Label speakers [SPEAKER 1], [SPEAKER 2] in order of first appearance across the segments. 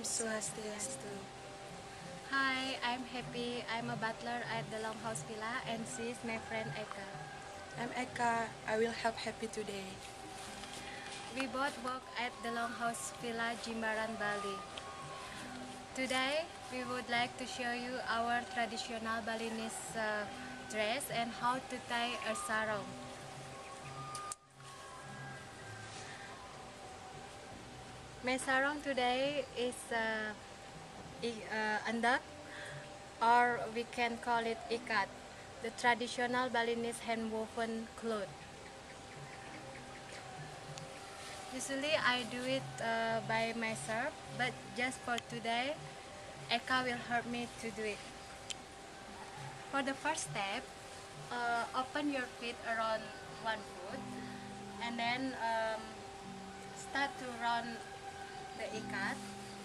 [SPEAKER 1] Om Swastiastu.
[SPEAKER 2] Hi, I'm Heppy. I'm a butler at the Longhouse Villa and she is my friend Eka.
[SPEAKER 1] I'm Eka. I will help Heppy today.
[SPEAKER 2] We both work at the Longhouse Villa, Jimbaran, Bali. Today, we would like to show you our traditional Balinese uh, dress and how to tie a sarong. My sarong today is uh, uh, endek or we can call it ikat, the traditional Balinese hand-woven cloth. Usually I do it uh, by myself, but just for today, Eka will help me to do it. For the first step, uh, open your feet around one foot, and then um, start to run the ikat.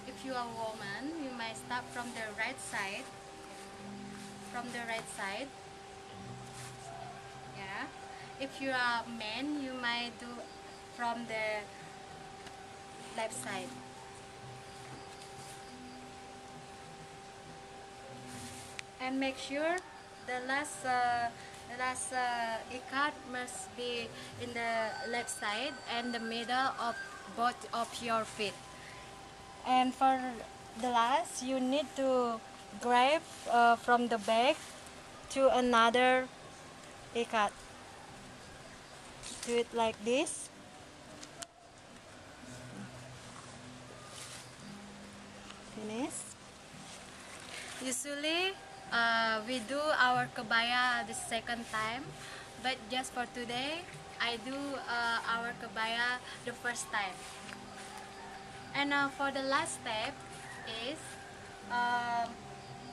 [SPEAKER 2] If you are a woman, you might start from the right side, from the right side. Yeah. If you are a man, you might do from the left side. And make sure the last uh, the last uh, ikat must be in the left side and the middle of both of your feet. And for the last, you need to grab uh, from the back to another ikat. Do it like this. Finish. Usually, uh, we do our kebaya the second time, but just for today, I do uh, our kebaya the first time. And uh, for the last step is um,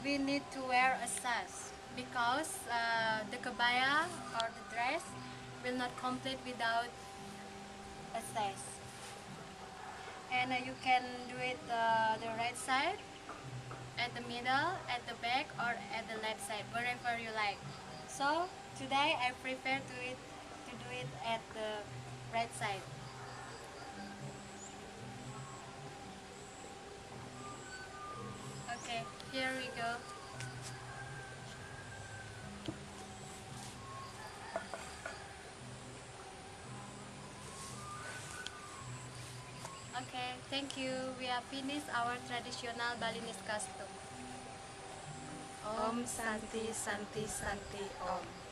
[SPEAKER 2] we need to wear a sash because uh, the kebaya or the dress will not complete without a sash. And uh, you can do it uh, the right side, at the middle, at the back, or at the left side, wherever you like. So today I prefer to it to do it at the right side. Okay, here we go. Okay, thank you. We have finished our traditional Balinese costume.
[SPEAKER 1] Om Santi Santi Santi Om.